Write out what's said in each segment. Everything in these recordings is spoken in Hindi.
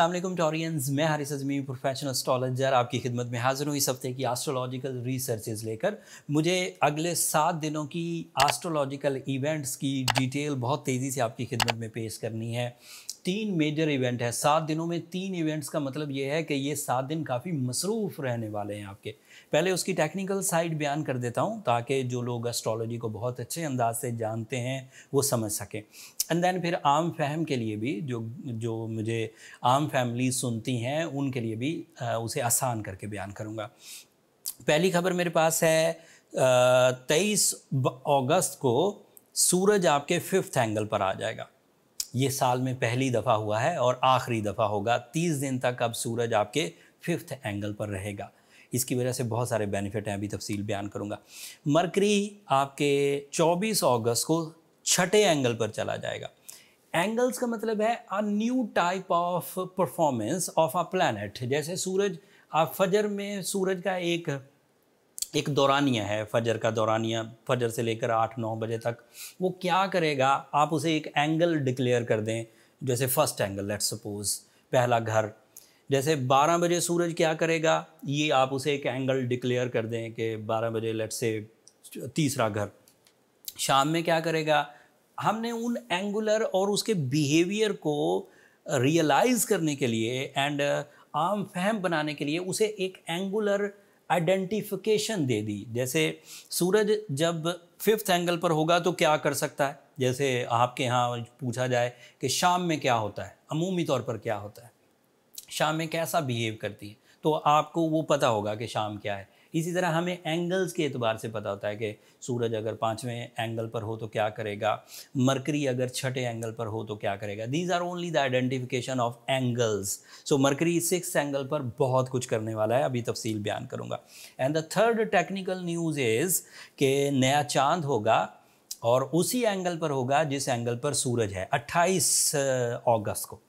वालेकुम टॉरियंस मैं हारिस अजमी प्रोफेशनल एस्ट्रोलॉजर आपकी खिदमत में हाजिर हूँ इस हफ़्ते की एस्ट्रोलॉजिकल रिसर्चेज लेकर। मुझे अगले सात दिनों की एस्ट्रोलॉजिकल इवेंट्स की डिटेल बहुत तेज़ी से आपकी खिदमत में पेश करनी है। तीन मेजर इवेंट है। सात दिनों में तीन इवेंट्स का मतलब ये है कि ये सात दिन काफ़ी मसरूफ़ रहने वाले हैं आपके। पहले उसकी टेक्निकल साइड बयान कर देता हूँ ताकि जो लोग एस्ट्रोलॉजी को बहुत अच्छे अंदाज से जानते हैं, वो समझ सकें। एंड देन फिर आम फहम के लिए भी जो जो मुझे आम फैमिली सुनती हैं, उनके लिए भी उसे आसान करके बयान करूँगा। पहली खबर मेरे पास है तेईस अगस्त को सूरज आपके फिफ्थ एंगल पर आ जाएगा। ये साल में पहली दफ़ा हुआ है और आखिरी दफ़ा होगा। तीस दिन तक अब सूरज आपके फिफ्थ एंगल पर रहेगा। इसकी वजह से बहुत सारे बेनिफिट हैं, अभी तफसील बयान करूँगा। मरकरी आपके 24 अगस्त को छठे एंगल पर चला जाएगा। एंगल्स का मतलब है a new type of performance of a planet जैसे सूरज आप फजर में सूरज का एक एक दौरानिया है, फजर का दौरानिया, फजर से लेकर आठ, नौ बजे तक। वो क्या करेगा? आप उसे एक एंगल डिक्लेयर कर दें। जैसे फ़र्स्ट एंगल लेट सपोज़ पहला घर। जैसे 12 बजे सूरज क्या करेगा? ये आप उसे एक एंगल डिक्लेयर कर दें कि 12 बजे लेट से तीसरा घर। शाम में क्या करेगा? हमने उन एंगुलर और उसके बिहेवियर को रियलाइज़ करने के लिए एंड आम फहम बनाने के लिए उसे एक एंगुलर आइडेंटिफिकेशन दे दी। जैसे सूरज जब फिफ्थ एंगल पर होगा तो क्या कर सकता है? जैसे आपके यहाँ पूछा जाए कि शाम में क्या होता है? अमूमी तौर पर क्या होता है? शाम में कैसा बिहेव करती है? तो आपको वो पता होगा कि शाम क्या है। इसी तरह हमें एंगल्स के अतबार से पता होता है कि सूरज अगर पाँचवें एंगल पर हो तो क्या करेगा? मरकरी अगर छठे एंगल पर हो तो क्या करेगा? These are only the identification of angles so Mercury six angle पर बहुत कुछ करने वाला है। अभी तफसील बयान करूँगा। And the third technical news is कि नया चाँद होगा और उसी एंगल पर होगा जिस एंगल पर सूरज है 28 अगस्त को।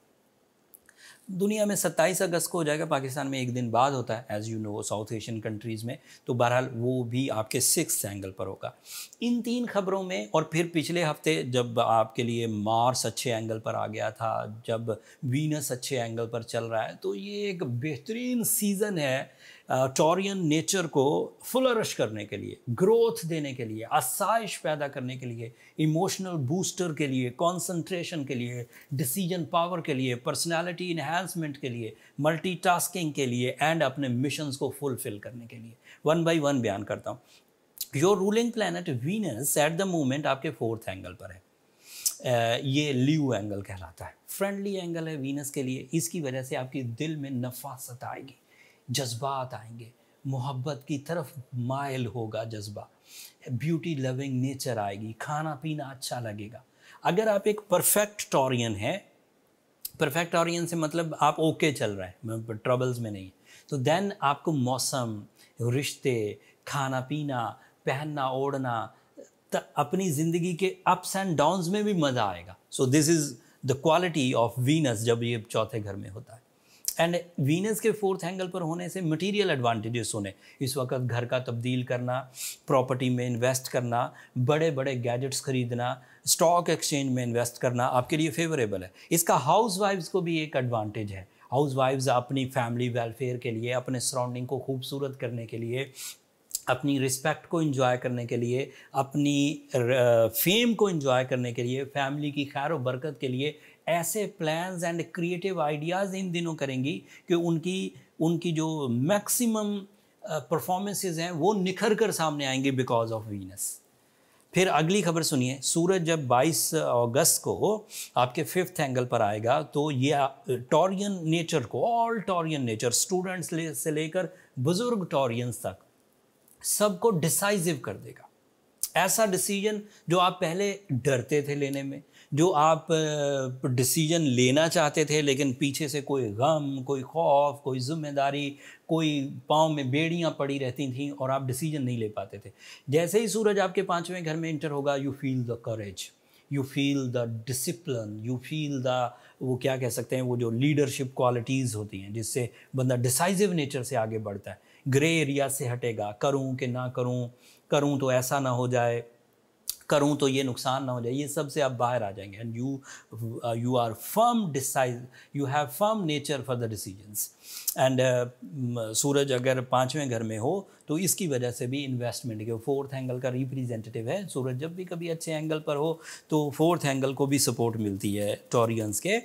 दुनिया में 27 अगस्त को हो जाएगा, पाकिस्तान में एक दिन बाद होता है as you know South Asian countries में। तो बहरहाल वो भी आपके सिक्स एंगल पर होगा। इन तीन खबरों में, और फिर पिछले हफ़्ते जब आपके लिए मार्स अच्छे एंगल पर आ गया था, जब वीनस अच्छे एंगल पर चल रहा है तो ये एक बेहतरीन सीज़न है। टॉरियन नेचर को फुलरश करने के लिए ग्रोथ देने के लिए, आसाइश पैदा करने के लिए इमोशनल बूस्टर के लिए कंसंट्रेशन के लिए डिसीज़न पावर के लिए पर्सनालिटी इन्हांसमेंट के लिए मल्टीटास्किंग के लिए एंड अपने मिशंस को फुलफिल करने के लिए। वन बाय वन बयान करता हूँ। Your ruling planet Venus at the moment आपके फोर्थ एंगल पर है। ये ल्यू एंगल कहलाता है। फ्रेंडली एंगल है वीनस के लिए। इसकी वजह से आपकी दिल में नफासत आएगी। जज्बात आएँगे। मोहब्बत की तरफ़ मायल होगा जज्बा। ब्यूटी लविंग नेचर आएगी, खाना पीना अच्छा लगेगा। अगर आप एक परफेक्ट टॉरियन है परफेक्ट टॉरियन से मतलब आप ओके okay चल रहे हैं ट्रबल्स में नहीं। तो देन आपको मौसम, रिश्ते, खाना पीना, पहनना, ओढ़ना अपनी ज़िंदगी के अप्स एंड डाउन्स में भी मज़ा आएगा। So this is the quality of Venus जब ये चौथे घर में होता है। एंड वीनस के फोर्थ एंगल पर होने से मटेरियल एडवांटेजेस होने। इस वक्त घर का तब्दील करना प्रॉपर्टी में इन्वेस्ट करना बड़े बड़े गैजेट्स खरीदना स्टॉक एक्सचेंज में इन्वेस्ट करना आपके लिए फेवरेबल है। इसका हाउस वाइफ्स को भी एक एडवांटेज है। हाउस वाइफ्स अपनी फैमिली वेलफेयर के लिए, अपने सराउंडिंग को खूबसूरत करने के लिए अपनी रिस्पेक्ट को इन्जॉय करने के लिए, अपनी फेम को इन्जॉय करने के लिए फैमिली की खैर बरकत के लिए ऐसे प्लान्स एंड क्रिएटिव आइडियाज़ इन दिनों करेंगी कि उनकी उनकी जो मैक्सिमम परफॉर्मेंसेज हैं, वो निखर कर सामने आएँगे बिकॉज़ ऑफ़ वीनस फिर अगली खबर सुनिए। सूरज जब 22 अगस्त को आपके फिफ्थ एंगल पर आएगा तो ये टॉरियन नेचर को ऑल टॉरियन नेचर स्टूडेंट्स से लेकर बुज़ुर्ग टॉरियंस तक सबको डिसाइसिव कर देगा। ऐसा डिसीज़न जो आप पहले डरते थे लेने में, जो आप डिसीज़न लेना चाहते थे, लेकिन पीछे से कोई गम, कोई खौफ, कोई ज़िम्मेदारी, कोई पाँव में बेड़ियाँ पड़ी रहती थीं और आप डिसीज़न नहीं ले पाते थे। जैसे ही सूरज आपके पाँचवें घर में इंटर होगा you feel the courage you feel the discipline you feel the वो क्या कह सकते हैं, वो जो लीडरशिप क्वालिटीज़ होती हैं, जिससे बंदा डिसाइजिव नेचर से आगे बढ़ता है। ग्रे एरिया से हटेगा, करूँ कि ना करूँ करूँ तो ऐसा ना हो जाए। करूँ तो ये नुकसान ना हो जाए, ये सबसे आप बाहर आ जाएँगे। And you you are firm decides you have firm nature for the decisions and सूरज अगर पाँचवें घर में हो तो इसकी वजह से भी इन्वेस्टमेंट के फोर्थ एंगल का रिप्रेजेंटेटिव है। सूरज जब भी कभी अच्छे एंगल पर हो तो फोर्थ एंगल को भी सपोर्ट मिलती है टोरियंस के।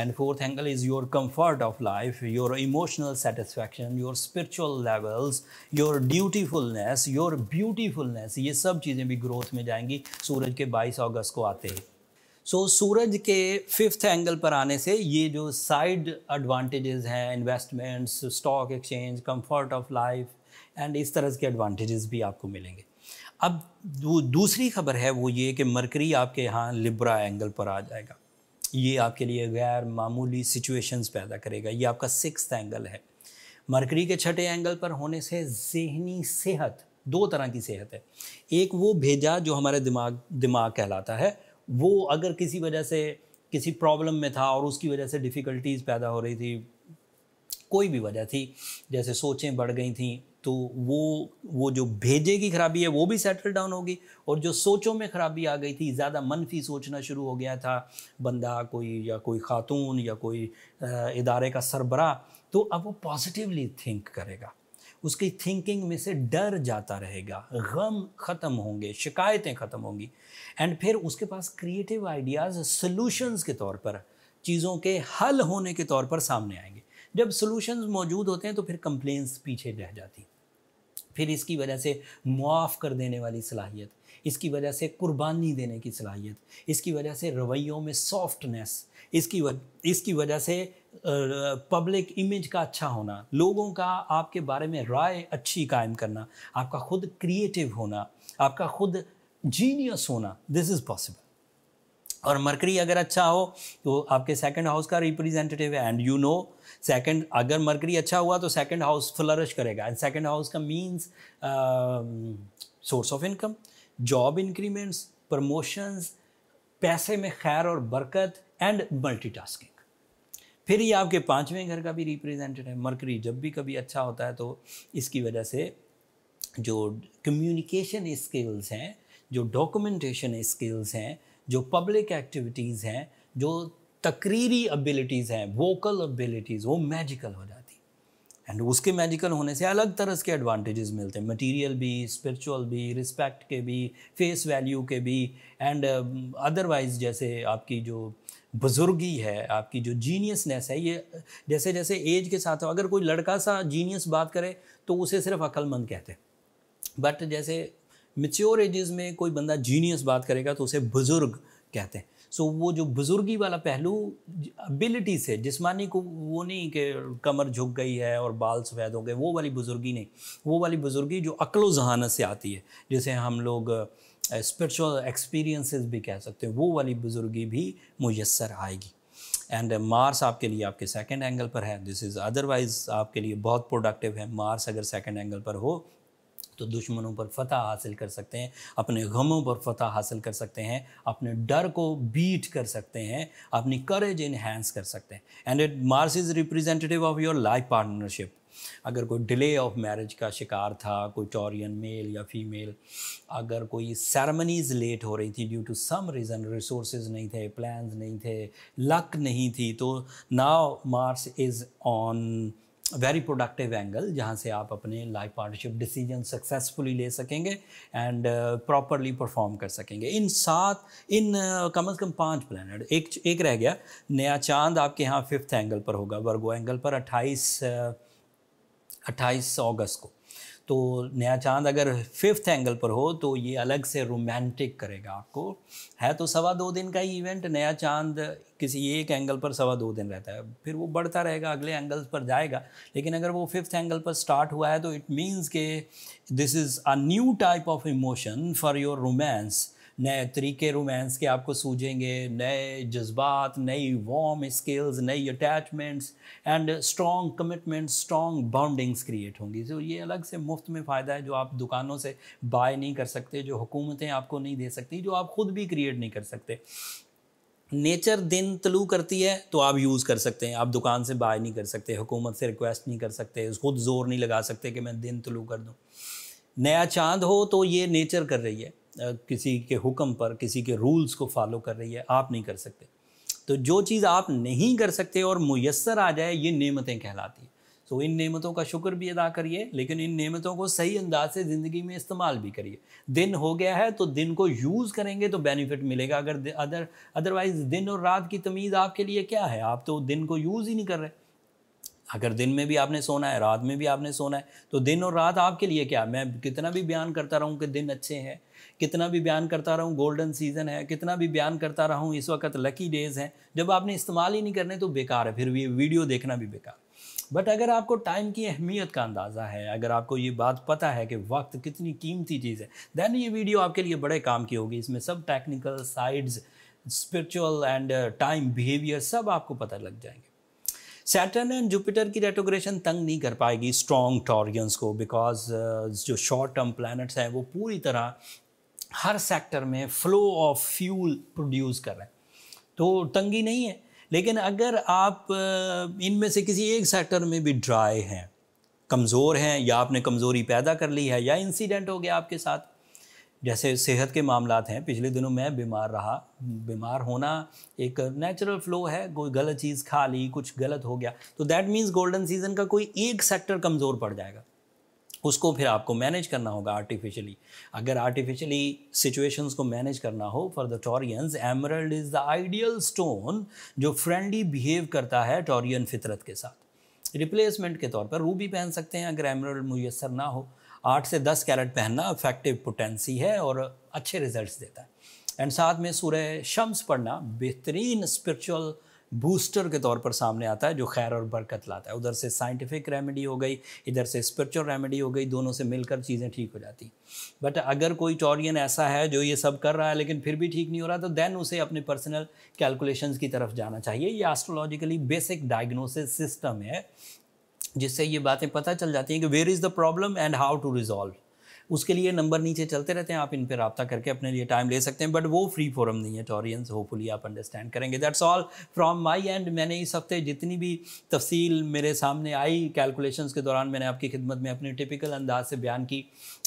And fourth angle is your comfort of life your emotional satisfaction your spiritual levels your dutifulness your beautifulness. ये सब चीज़ें भी ग्रोथ में जाएँगी सूरज के 22 अगस्त को आते हैं। सो so, सूरज के फिफ्थ एंगल पर आने से ये जो साइड एडवांटेजेस हैं investments stock exchange comfort of life and इस तरह के एडवांटेजेस भी आपको मिलेंगे। अब दूसरी खबर है वो ये कि मरकरी आपके यहाँ लिब्रा एंगल पर आ जाएगा। ये आपके लिए गैर मामूली सिचुएशंस पैदा करेगा। ये आपका सिक्स एंगल है। मरकरी के छठे एंगल पर होने से जहनी सेहत, दो तरह की सेहत है। एक वो भेजा जो हमारे दिमाग दिमाग कहलाता है, वो अगर किसी वजह से, किसी प्रॉब्लम में था और उसकी वजह से डिफ़िकल्टीज़ पैदा हो रही थी, कोई भी वजह थी, जैसे सोचें बढ़ गई थी तो वो वो जो भेजे की खराबी है, वो भी सेटल डाउन होगी और जो सोचों में खराबी आ गई थी, ज़्यादा मनफी सोचना शुरू हो गया था, बंदा कोई या कोई खातून या कोई इदारे का सरबरा तो अब वो पॉजिटिवली थिंक करेगा। उसकी थिंकिंग में से डर जाता रहेगा, गम ख़त्म होंगे, शिकायतें ख़त्म होंगी। एंड फिर उसके पास क्रिएटिव आइडियाज़ सॉल्यूशंस के तौर पर, चीज़ों के हल होने के तौर पर सामने आएँगे। जब सोल्यूशंस मौजूद होते हैं तो फिर कंप्लेंट्स पीछे रह जाती। फिर इसकी वजह से मुआफ़ कर देने वाली सलाहियत, इसकी वजह से कुर्बानी देने की सलाहियत, इसकी वजह से रवैयों में सॉफ्टनेस इसकी वजह इसकी वजह से पब्लिक इमेज का अच्छा होना, लोगों का आपके बारे में राय अच्छी कायम करना, आपका खुद क्रिएटिव होना, आपका खुद जीनियस होना दिस इज़ पॉसिबल और मरकरी अगर अच्छा हो तो आपके सेकंड हाउस का रिप्रेजेंटेटिव है। एंड यू नो सेकंड अगर मरकरी अच्छा हुआ तो सेकंड हाउस फ्लरिश करेगा। एंड सेकंड हाउस का means source of income job increments promotions पैसे में खैर और बरकत एंड मल्टीटास्किंग फिर ये आपके पाँचवें घर का भी रिप्रेजेंटेटिव है। मरकरी जब भी कभी अच्छा होता है तो इसकी वजह से जो कम्युनिकेशन स्किल्स हैं, जो डॉक्यूमेंटेशन स्किल्स हैं जो पब्लिक एक्टिविटीज़ हैं जो तकरीरी एबिलिटीज़ हैं वोकल एबिलिटीज़ वो मैजिकल हो जाती। एंड उसके मैजिकल होने से अलग तरह के एडवांटेजेस मिलते हैं। मटेरियल भी स्पिरिचुअल भी रिस्पेक्ट के भी फेस वैल्यू के भी एंड अदरवाइज़ um, जैसे आपकी जो बुजुर्गी है आपकी जो जीनियसनेस है ये जैसे जैसे एज के साथ अगर कोई लड़का सा जीनियस बात करे तो उसे सिर्फ़ अक्लमंद कहते हैं। बट जैसे मेच्योर एजेस में कोई बंदा जीनियस बात करेगा तो उसे बुज़ुर्ग कहते हैं। सो so, वो जो बुज़ुर्गी वाला पहलू एबिलिटी से जिसमानी को वो नहीं कि कमर झुक गई है और बाल सफ़ेद हो गए वो वाली बुज़ुर्गी नहीं। वो वाली बुज़ुर्गी जो अक्ल जहानत से आती है जिसे हम लोग स्पिरिचुअल एक्सपीरियंसेस भी कह सकते हैं वो वाली बुज़ुर्गी भी मैसर आएगी। एंड मार्स आपके लिए आपके सेकंड एंगल पर है। दिस इज़ अदरवाइज़ आपके लिए बहुत प्रोडक्टिव है। मार्स अगर सेकंड एंगल पर हो तो दुश्मनों पर फतह हासिल कर सकते हैं, अपने गमों पर फतह हासिल कर सकते हैं, अपने डर को बीट कर सकते हैं, अपनी करेज इन्हेंस कर सकते हैं। And it Mars is representative of your life partnership अगर कोई डिले ऑफ़ मैरिज का शिकार था, कोई टॉरियन मेल या फीमेल अगर कोई सेरेमनीज लेट हो रही थी due to some reason resources नहीं थे प्लान्स नहीं थे लक नहीं थी तो now Mars is on very productive angle जहाँ से आप अपने लाइफ पार्टनरशिप डिसीज़न सक्सेसफुली ले सकेंगे एंड प्रॉपरली परफॉर्म कर सकेंगे। इन सात इन uh, कम अज़ कम पाँच प्लानट एक एक रह गया। नया चाँद आपके यहाँ फिफ्थ एंगल पर होगा वर्गो एंगल पर अट्ठाईस अट्ठाईस अगस्त को। तो नया चाँद अगर फिफ्थ एंगल पर हो तो ये अलग से रोमांटिक करेगा आपको। है तो सवा दो दिन का ही इवेंट नया चाँद किसी एक एंगल पर सवा दो दिन रहता है। फिर वो बढ़ता रहेगा, अगले एंगल्स पर जाएगा। लेकिन अगर वो फिफ्थ एंगल पर स्टार्ट हुआ है तो इट मीन्स के this is a new type of emotion for your romance नए तरीके रोमांस के आपको सूझेंगे, नए जज्बात, नई वॉम स्किल्स नई attachments and strong commitment strong bondings create होंगी। तो ये अलग से मुफ़्त में फ़ायदा है जो आप दुकानों से बाय नहीं कर सकते, जो हुकूमतें आपको नहीं दे सकती, जो आप खुद भी क्रिएट नहीं कर सकते। नेचर दिन तलू करती है तो आप यूज़ कर सकते हैं। आप दुकान से बाय नहीं कर सकते, हुकूमत से रिक्वेस्ट नहीं कर सकते, खुद ज़ोर नहीं लगा सकते कि मैं दिन तलू कर दूँ। नया चाँद हो तो ये नेचर कर रही है। किसी के हुक्म पर, किसी के रूल्स को फॉलो कर रही है, आप नहीं कर सकते। तो जो चीज़ आप नहीं कर सकते और मैसर आ जाए, ये नेमतें कहलाती हैं। तो इन नेमतों का शुक्र भी अदा करिए, लेकिन इन नेमतों को सही अंदाज से ज़िंदगी में इस्तेमाल भी करिए। दिन हो गया है तो दिन को यूज़ करेंगे तो बेनिफिट मिलेगा। अगर अदर, अदरवाइज़ दिन और रात की तमीज़ आपके लिए क्या है? आप तो दिन को यूज़ ही नहीं कर रहे। अगर दिन में भी आपने सोना है, रात में भी आपने सोना है तो दिन और रात आपके लिए क्या? मैं कितना भी बयान करता रहूँ कि दिन अच्छे हैं, कितना भी बयान करता रहूँ गोल्डन सीज़न है, कितना भी बयान करता रहूँ इस वक्त लकी डेज़ हैं, जब आपने इस्तेमाल ही नहीं करने तो बेकार है, फिर भी वीडियो देखना भी बेकार। बट अगर आपको टाइम की अहमियत का अंदाज़ा है, अगर आपको ये बात पता है कि वक्त कितनी कीमती चीज़ है दैन ये वीडियो आपके लिए बड़े काम की होगी। इसमें सब technical sides spiritual and time behaviour सब आपको पता लग जाएँगे। सैटर्न एंड जुपिटर की रेटोग्रेशन तंग नहीं कर पाएगी स्ट्रॉन्ग टॉरियंस को बिकॉज़ uh, जो शॉर्ट टर्म प्लानट्स हैं वो पूरी तरह हर सेक्टर में फ्लो ऑफ़ फ्यूल प्रोड्यूस कर रहे हैं। तो तंगी नहीं है। लेकिन अगर आप इनमें से किसी एक सेक्टर में भी ड्राई हैं कमज़ोर हैं या आपने कमज़ोरी पैदा कर ली है या इंसिडेंट हो गया आपके साथ जैसे सेहत के मामला हैं, पिछले दिनों मैं बीमार रहा, बीमार होना एक नेचुरल फ्लो है, कोई गलत चीज़ खा ली, कुछ गलत हो गया तो दैट मीन्स गोल्डन सीज़न का कोई एक सेक्टर कमज़ोर पड़ जाएगा। उसको फिर आपको मैनेज करना होगा आर्टिफिशियली अगर आर्टिफिशियली सिचुएशंस को मैनेज करना हो for the Taureans emerald is the ideal stone जो फ्रेंडली बिहेव करता है टॉरियन फितरत के साथ। रिप्लेसमेंट के तौर पर रूबी पहन सकते हैं, अगर एमरल्ड मुयसर ना हो। आठ से दस कैरेट पहनना इफ़ेक्टिव पोटेंसी है और अच्छे रिजल्ट्स देता है। एंड साथ में सूर्य शम्स पढ़ना बेहतरीन स्पिरिचुअल बूस्टर के तौर पर सामने आता है, जो खैर और बरकत लाता है। उधर से साइंटिफिक रेमेडी हो गई, इधर से स्पिरिचुअल रेमेडी हो गई, दोनों से मिलकर चीज़ें ठीक हो जाती। बट अगर कोई टॉरियन ऐसा है जो ये सब कर रहा है, लेकिन फिर भी ठीक नहीं हो रहा तो देन उसे अपने पर्सनल कैलकुलेशंस की तरफ़ जाना चाहिए। ये एस्ट्रोलॉजिकली बेसिक डायग्नोसिस सिस्टम है। जिससे ये बातें पता चल जाती हैं कि where is the problem and how to resolve उसके लिए नंबर नीचे चलते रहते हैं, आप इन पर रबता करके अपने लिए टाइम ले सकते हैं बट वो फ्री फोरम नहीं है टॉरियंस होपफुली आप अंडरस्टैंड करेंगे। That's all from my end मैंने इस हफ़्ते जितनी भी तफसील मेरे सामने आई कैलकुलेशंस के दौरान मैंने आपकी खिदमत में अपने टिपिकल अंदाज से बयान की।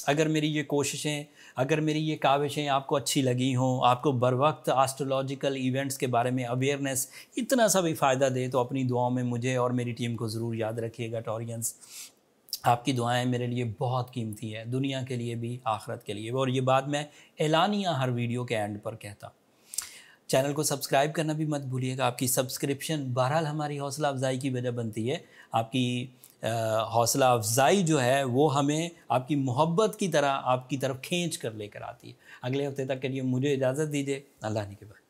अगर मेरी ये कोशिशें, अगर मेरी ये काविशें आपको अच्छी लगी हों, आपको बर वक्त आस्ट्रोलॉजिकल इवेंट्स के बारे में अवेयरनेस इतना सा भी फ़ायदा दे तो अपनी दुआओं में मुझे और मेरी टीम को ज़रूर याद रखिएगा टॉरियंस आपकी दुआएँ मेरे लिए बहुत कीमती है, दुनिया के लिए भी, आखरत के लिए भी। और ये बात मैं एलानिया हर वीडियो के एंड पर कहता। चैनल को सब्सक्राइब करना भी मत भूलिएगा, आपकी सब्सक्रिप्शन बहरहाल हमारी हौसला अफजाई की वजह बनती है। आपकी हौसला अफजाई जो है, वो हमें आपकी मोहब्बत की तरह, आपकी तरफ़ खींच कर लेकर आती है। अगले हफ़्ते तक के लिए मुझे इजाज़त दीजिए, अल्लाह ने के बाद